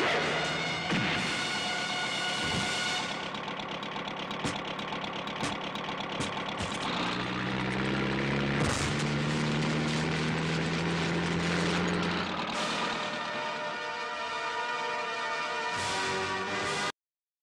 Yes!